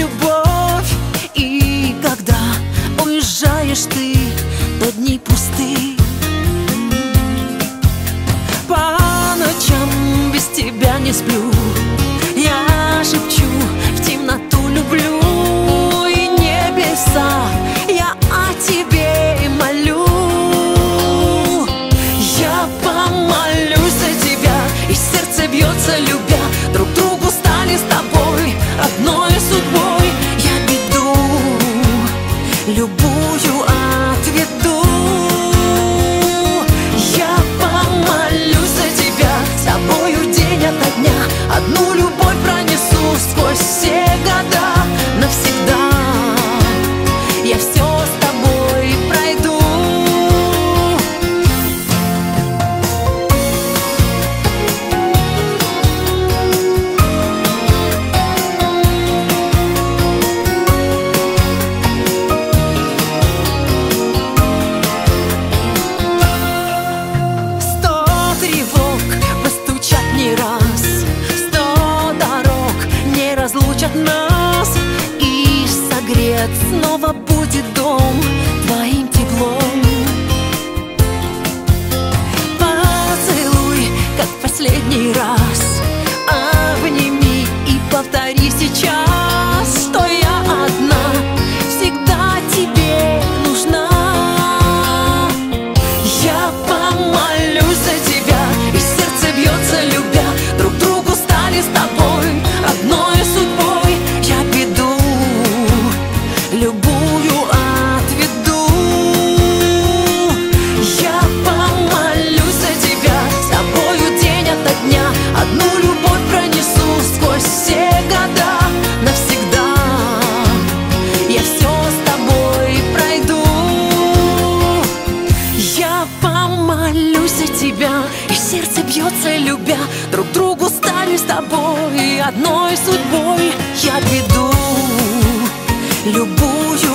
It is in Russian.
любовь. И когда уезжаешь ты, то дни пусты По ночам без тебя не сплю. que tu Может, снова будет дом твоим теплом. молюсь за тебя И сердце бьется, любя. Друг другу стали с тобой И одной судьбой я веду любую